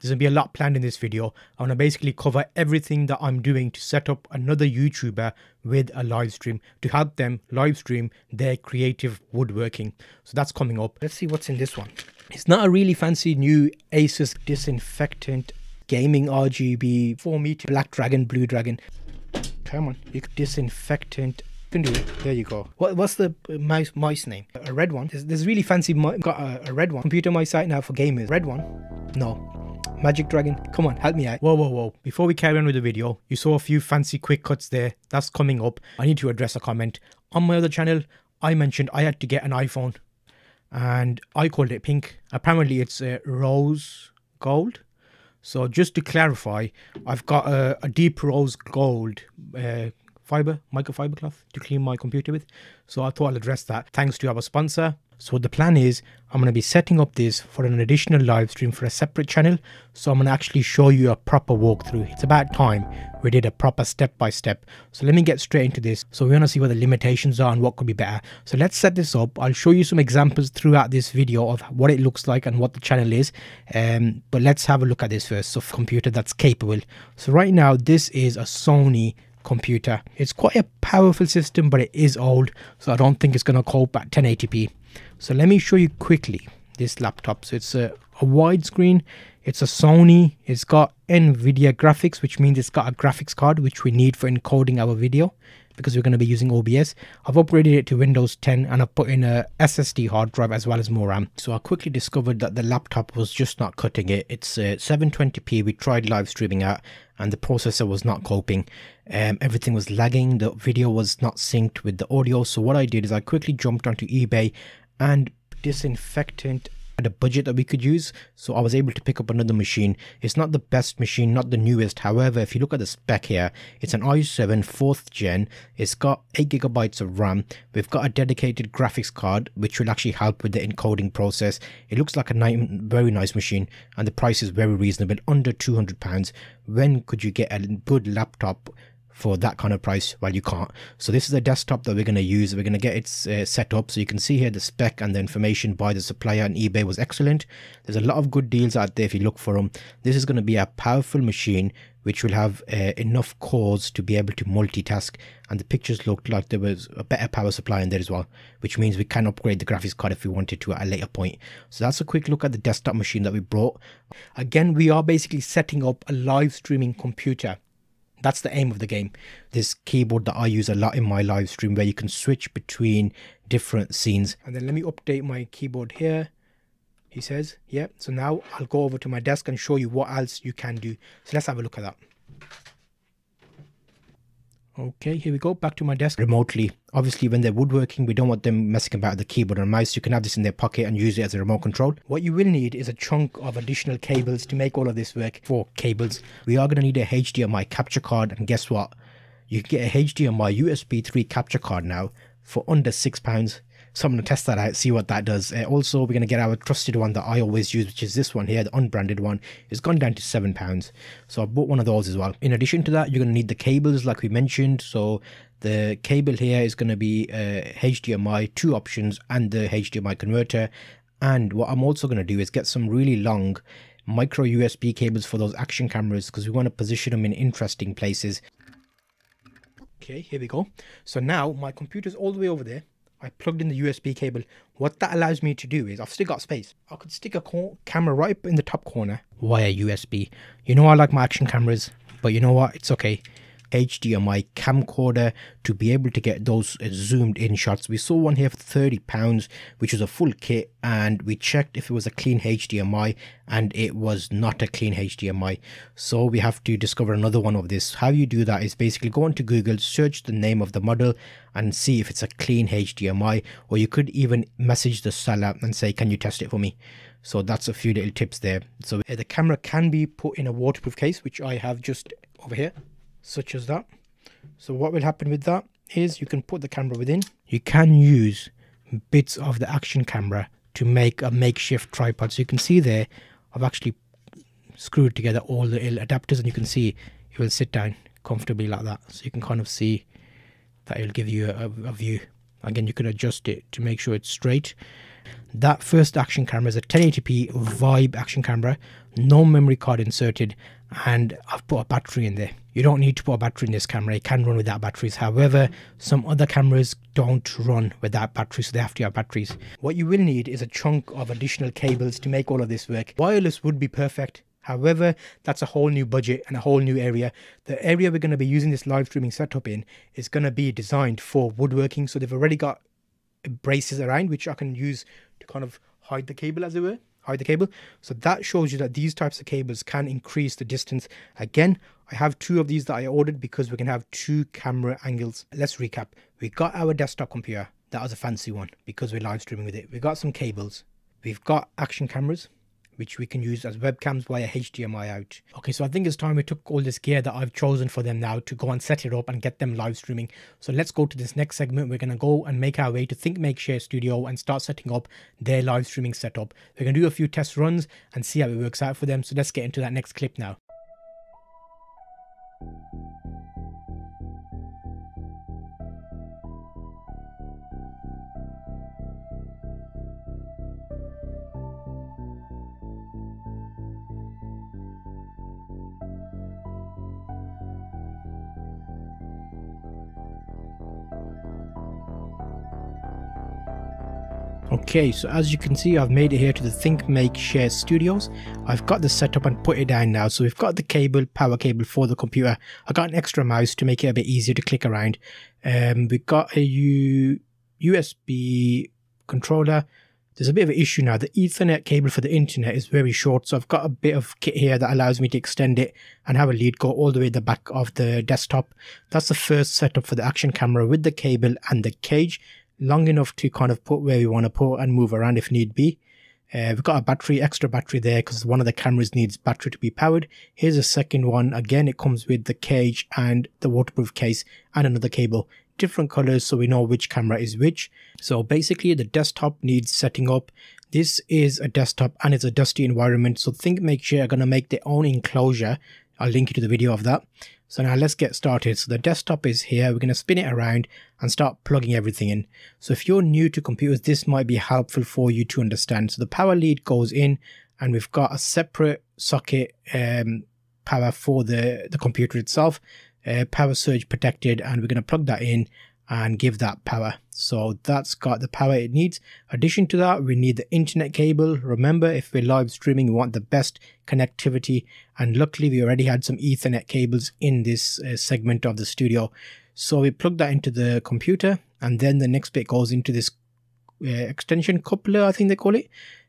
There's going to be a lot planned in this video. I want to basically cover everything that I'm doing to set up another YouTuber with a live stream to help them live stream their creative woodworking. So that's coming up. Let's see what's in this one. It's not a really fancy new Asus disinfectant gaming RGB 4 meter black dragon, blue dragon. Come on, you disinfectant can do it. There you go. What, what's the uh, mouse mouse name? A red one. There's, there's really fancy. Got a, a, red one. Computer mouse site now for gamers. Red one. No. Magic Dragon. Come on, help me out. Whoa, whoa, whoa. Before we carry on with the video, you saw a few fancy quick cuts there. That's coming up. I need to address a comment. On my other channel, I mentioned I had to get an iPhone and I called it pink. Apparently, it's uh, rose gold. So just to clarify, I've got a, a deep rose gold uh, fiber, microfiber cloth to clean my computer with. So I thought I'll address that thanks to our sponsor. So the plan is I'm going to be setting up this for an additional live stream for a separate channel. So I'm going to actually show you a proper walkthrough. It's about time we did a proper step by step. So let me get straight into this. So we want to see what the limitations are and what could be better. So let's set this up. I'll show you some examples throughout this video of what it looks like and what the channel is. Um, but let's have a look at this first. So computer that's capable. So right now this is a Sony computer. It's quite a powerful system, but it is old, so I don't think it's going to cope at 1080p. So let me show you quickly this laptop. So it's a, a widescreen, it's a Sony, it's got NVIDIA graphics, which means it's got a graphics card, which we need for encoding our video because we're going to be using OBS. I've upgraded it to Windows 10 and I've put in a SSD hard drive as well as more RAM. So I quickly discovered that the laptop was just not cutting it. It's uh, 720p. We tried live streaming at and the processor was not coping. Um, everything was lagging. The video was not synced with the audio. So what I did is I quickly jumped onto eBay and disinfectant had a budget that we could use so I was able to pick up another machine. It's not the best machine not the newest. However if you look at the spec here it's an i7 4th gen. It's got 8 gigabytes of RAM. We've got a dedicated graphics card which will actually help with the encoding process. It looks like a very nice machine and the price is very reasonable under 200 pounds. When could you get a good laptop for that kind of price well you can't. So this is a desktop that we're going to use. We're going to get it uh, set up. So you can see here the spec and the information by the supplier and ebay was excellent. There's a lot of good deals out there if you look for them this is going to be a powerful machine which will have uh, enough cores to be able to multitask and the pictures looked like there was a better power supply in there as well which means we can upgrade the graphics card if we wanted to at a later point. So that's a quick look at the desktop machine that we brought. Again we are basically setting up a live streaming computer that's the aim of the game. This keyboard that I use a lot in my live stream where you can switch between different scenes. And then let me update my keyboard here. He says, yeah. So now I'll go over to my desk and show you what else you can do. So let's have a look at that. Okay, here we go, back to my desk remotely. Obviously, when they're woodworking, we don't want them messing about with the keyboard and mouse. You can have this in their pocket and use it as a remote control. What you will need is a chunk of additional cables to make all of this work. For cables, we are going to need a HDMI capture card, and guess what? You can get a HDMI USB 3 capture card now for under £6. So I'm going to test that out, see what that does. Uh, also, we're going to get our trusted one that I always use, which is this one here, the unbranded one. It's gone down to £7. So I bought one of those as well. In addition to that, you're going to need the cables like we mentioned. So the cable here is going to be uh, HDMI, two options, and the HDMI converter. And what I'm also going to do is get some really long micro USB cables for those action cameras because we want to position them in interesting places. Okay, here we go. So now my computer's all the way over there. I plugged in the USB cable. What that allows me to do is I've still got space. I could stick a camera right in the top corner via USB. You know I like my action cameras, but you know what? It's okay. HDMI camcorder to be able to get those uh, zoomed in shots. We saw one here for 30 pounds, which was a full kit, and we checked if it was a clean HDMI, and it was not a clean HDMI. So we have to discover another one of this. How you do that is basically go onto Google, search the name of the model, and see if it's a clean HDMI, or you could even message the seller and say, Can you test it for me? So that's a few little tips there. So uh, the camera can be put in a waterproof case, which I have just over here such as that. So what will happen with that is you can put the camera within. You can use bits of the action camera to make a makeshift tripod. So you can see there, I've actually screwed together all the adapters and you can see it will sit down comfortably like that. So you can kind of see that it'll give you a, a view. Again, you can adjust it to make sure it's straight. That first action camera is a 1080p Vibe action camera, no memory card inserted, and I've put a battery in there. You don't need to put a battery in this camera, it can run without batteries. However, some other cameras don't run without batteries, so they have to have batteries. What you will need is a chunk of additional cables to make all of this work. Wireless would be perfect. However, that's a whole new budget and a whole new area. The area we're going to be using this live streaming setup in is going to be designed for woodworking. So they've already got braces around, which I can use to kind of hide the cable as it were hide the cable so that shows you that these types of cables can increase the distance again I have two of these that I ordered because we can have two camera angles. Let's recap. We got our desktop computer. That was a fancy one because we're live streaming with it. We got some cables. We've got action cameras which we can use as webcams via HDMI out. Okay, so I think it's time we took all this gear that I've chosen for them now to go and set it up and get them live streaming. So let's go to this next segment. We're going to go and make our way to Think Make Share Studio and start setting up their live streaming setup. We're going to do a few test runs and see how it works out for them. So let's get into that next clip now. Okay, so as you can see, I've made it here to the Think Make Share Studios. I've got the setup and put it down now. So we've got the cable, power cable for the computer. I got an extra mouse to make it a bit easier to click around. Um, we've got a U USB controller. There's a bit of an issue now. The Ethernet cable for the internet is very short, so I've got a bit of kit here that allows me to extend it and have a lead go all the way to the back of the desktop. That's the first setup for the action camera with the cable and the cage long enough to kind of put where we want to put and move around if need be. Uh, we've got a battery, extra battery there because one of the cameras needs battery to be powered. Here's a second one. Again, it comes with the cage and the waterproof case and another cable. Different colors so we know which camera is which. So basically the desktop needs setting up. This is a desktop and it's a dusty environment. So Think Make Share you're going to make their own enclosure. I'll link you to the video of that. So now let's get started. So the desktop is here. We're going to spin it around and start plugging everything in. So if you're new to computers, this might be helpful for you to understand. So the power lead goes in and we've got a separate socket um, power for the, the computer itself, uh, power surge protected, and we're going to plug that in and give that power. So that's got the power it needs. Addition to that, we need the internet cable. Remember, if we're live streaming, we want the best connectivity. And luckily, we already had some ethernet cables in this uh, segment of the studio. So we plug that into the computer and then the next bit goes into this uh, extension coupler, I think they call it.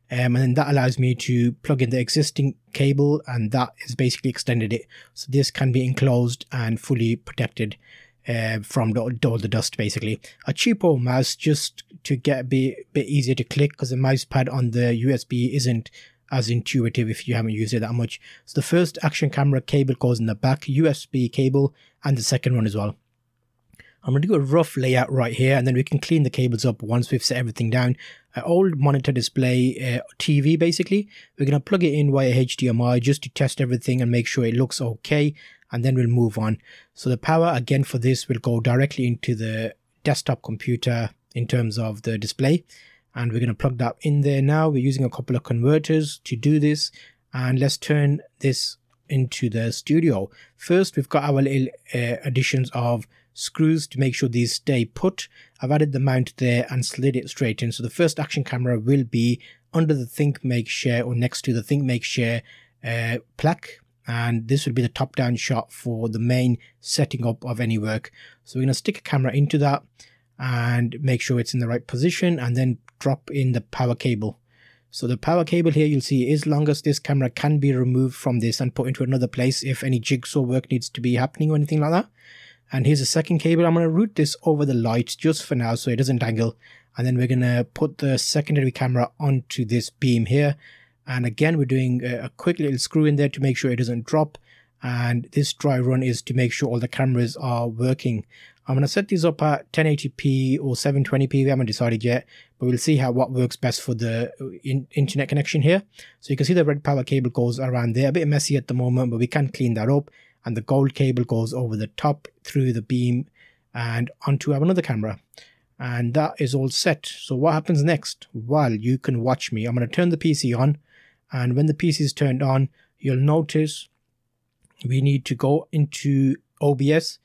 Um, and then that allows me to plug in the existing cable and that is basically extended it. So this can be enclosed and fully protected uh, from the, all the dust basically. A cheapo mouse just to get a bit, bit easier to click because the mouse pad on the USB isn't as intuitive if you haven't used it that much. So the first action camera cable goes in the back, USB cable, and the second one as well. I'm going to do a rough layout right here and then we can clean the cables up once we've set everything down. An old monitor display uh, TV basically. We're going to plug it in via HDMI just to test everything and make sure it looks okay and then we'll move on. So the power again for this will go directly into the desktop computer in terms of the display and we're going to plug that in there now. We're using a couple of converters to do this and let's turn this into the studio. First we've got our little uh, additions of screws to make sure these stay put. I've added the mount there and slid it straight in. So the first action camera will be under the Think Make Share or next to the Think Make Share uh, plaque. And this would be the top down shot for the main setting up of any work. So we're going to stick a camera into that and make sure it's in the right position and then drop in the power cable. So the power cable here you'll see is longest. This camera can be removed from this and put into another place if any jigsaw work needs to be happening or anything like that. And here's a second cable. I'm going to route this over the light just for now so it doesn't dangle. And then we're going to put the secondary camera onto this beam here. And again, we're doing a quick little screw in there to make sure it doesn't drop. And this dry run is to make sure all the cameras are working. I'm going to set these up at 1080p or 720p. We haven't decided yet, but we'll see how what works best for the uh, in, internet connection here. So you can see the red power cable goes around there. A bit messy at the moment, but we can clean that up and the gold cable goes over the top through the beam and onto another camera. and that is all set. So what happens next? Well, you can watch me. I'm going to turn the PC on and when the PC is turned on, you'll notice we need to go into OBS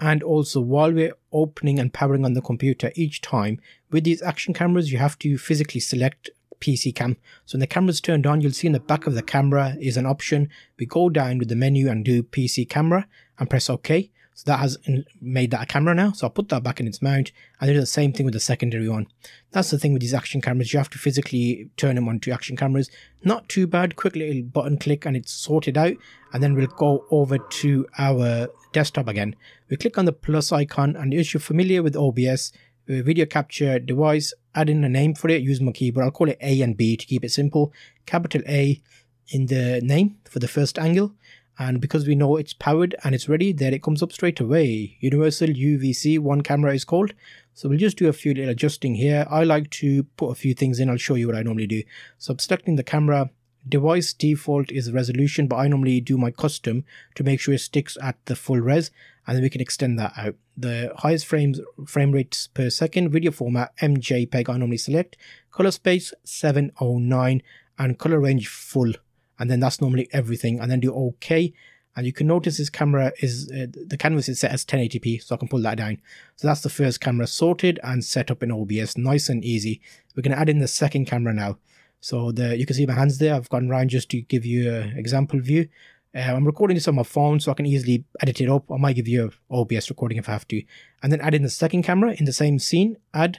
and also while we're opening and powering on the computer each time with these action cameras you have to physically select PC cam. So when the camera's turned on, you'll see in the back of the camera is an option. We go down with the menu and do PC camera and press OK. So that has made that a camera now. So I'll put that back in its mount and do the same thing with the secondary one. That's the thing with these action cameras. You have to physically turn them onto action cameras. Not too bad. Quick little button click and it's sorted out. And then we'll go over to our desktop again. We click on the plus icon and if you're familiar with OBS, uh, video capture device, add in a name for it, use my keyboard. I'll call it A and B to keep it simple. Capital A in the name for the first angle and because we know it's powered and it's ready there it comes up straight away. Universal uvc one camera is called. So we'll just do a few little adjusting here. I like to put a few things in. I'll show you what i normally do. So i'm selecting the camera. Device default is resolution but i normally do my custom to make sure it sticks at the full res and then we can extend that out. The highest frames frame rates per second video format mjpeg i normally select. Color space 709 and color range full and then that's normally everything and then do okay and you can notice this camera is uh, the canvas is set as 1080p so i can pull that down. So that's the first camera sorted and set up in obs nice and easy. We're going to add in the second camera now. So the you can see my hands there. I've gone around just to give you an example view. Uh, i'm recording this on my phone so i can easily edit it up. I might give you an obs recording if i have to. And then add in the second camera in the same scene add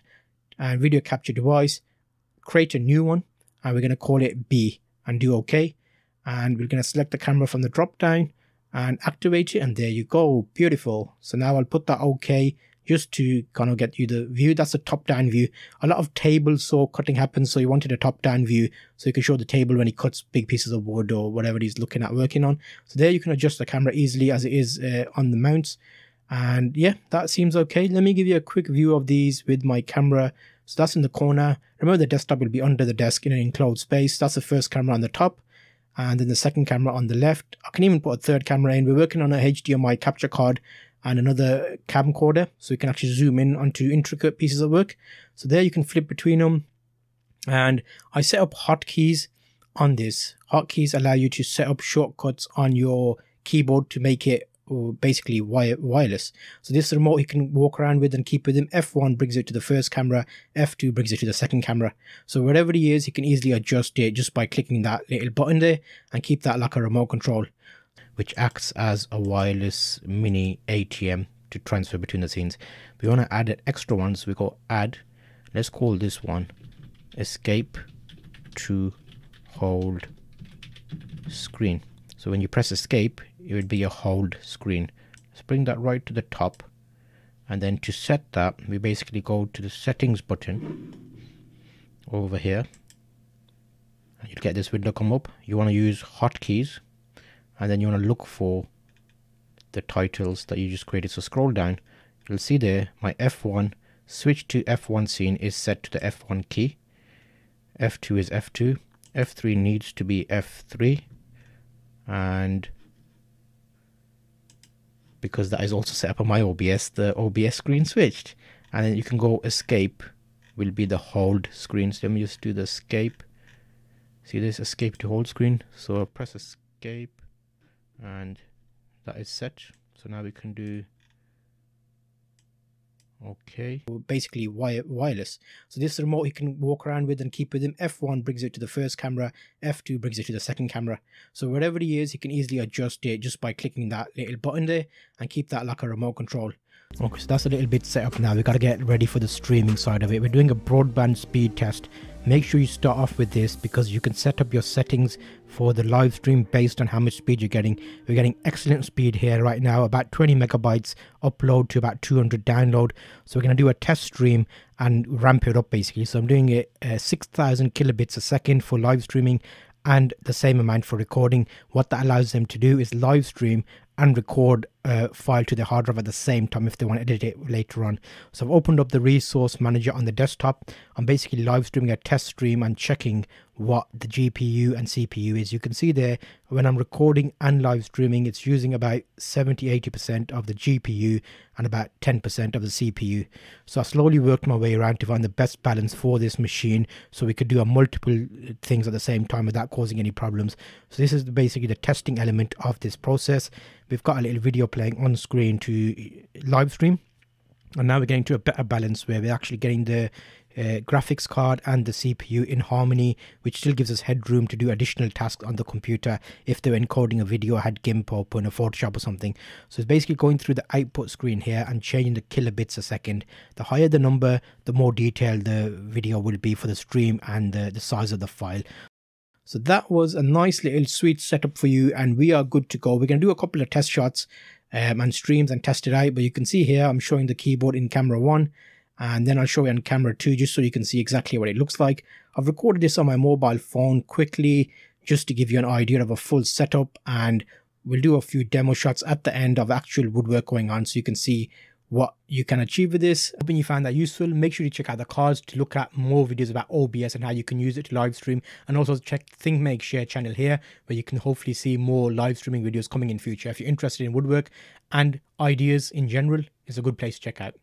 and video capture device create a new one and we're going to call it b and do okay and we're going to select the camera from the drop down and activate it and there you go. Beautiful. So now i'll put that okay just to kind of get you the view. That's a top down view. A lot of table saw cutting happens so you wanted a top down view so you can show the table when he cuts big pieces of wood or whatever he's looking at working on. So there you can adjust the camera easily as it is uh, on the mounts. And yeah that seems okay. Let me give you a quick view of these with my camera. So that's in the corner. Remember the desktop will be under the desk in an enclosed space. That's the first camera on the top and then the second camera on the left. I can even put a third camera in. We're working on a HDMI capture card and another camcorder so we can actually zoom in onto intricate pieces of work. So there you can flip between them. And I set up hotkeys on this. Hotkeys allow you to set up shortcuts on your keyboard to make it basically wire, wireless. So this remote you can walk around with and keep with him. F1 brings it to the first camera, F2 brings it to the second camera. So wherever he is, he can easily adjust it just by clicking that little button there and keep that like a remote control, which acts as a wireless mini ATM to transfer between the scenes. We want to add an extra one, so we go add. Let's call this one escape to hold screen. So when you press escape, it would be a hold screen. Let's bring that right to the top. And then to set that, we basically go to the settings button over here. And you'll get this window come up. You want to use hotkeys. And then you want to look for the titles that you just created. So scroll down. You'll see there my F1 switch to F1 scene is set to the F1 key. F2 is F2. F3 needs to be F3. And because that is also set up on my OBS, the OBS screen switched. And then you can go escape will be the hold screen. So let me just do the escape. See this escape to hold screen. So I'll press escape and that is set. So now we can do Okay. Basically wire, wireless. So this remote he can walk around with and keep with him. F1 brings it to the first camera, F2 brings it to the second camera. So wherever he is, he can easily adjust it just by clicking that little button there and keep that like a remote control. Okay, so that's a little bit set up now. We got to get ready for the streaming side of it. We're doing a broadband speed test. Make sure you start off with this because you can set up your settings for the live stream based on how much speed you're getting. We're getting excellent speed here right now, about 20 megabytes upload to about 200 download. So we're going to do a test stream and ramp it up basically. So I'm doing it uh, 6,000 kilobits a second for live streaming and the same amount for recording. What that allows them to do is live stream and record a file to the hard drive at the same time if they want to edit it later on. So I've opened up the resource manager on the desktop. I'm basically live streaming a test stream and checking what the GPU and CPU is. You can see there when I'm recording and live streaming, it's using about 70 80% of the GPU and about 10% of the CPU. So I slowly worked my way around to find the best balance for this machine so we could do a multiple uh, things at the same time without causing any problems. So this is basically the testing element of this process. We've got a little video playing on screen to live stream and now we're getting to a better balance where we're actually getting the uh, graphics card and the CPU in harmony, which still gives us headroom to do additional tasks on the computer if they're encoding a video, had GIMP open or Photoshop or something. So it's basically going through the output screen here and changing the kilobits a second. The higher the number, the more detailed the video will be for the stream and the, the size of the file. So that was a nice little sweet setup for you and we are good to go. We're going to do a couple of test shots um, and streams and test it out. But you can see here, I'm showing the keyboard in camera one and then I'll show you on camera 2 just so you can see exactly what it looks like. I've recorded this on my mobile phone quickly just to give you an idea of a full setup and we'll do a few demo shots at the end of actual woodwork going on so you can see what you can achieve with this. Hoping you found that useful. Make sure you check out the cards to look at more videos about OBS and how you can use it to live stream. And also check Think Make Share channel here where you can hopefully see more live streaming videos coming in future. If you're interested in woodwork and ideas in general, it's a good place to check out.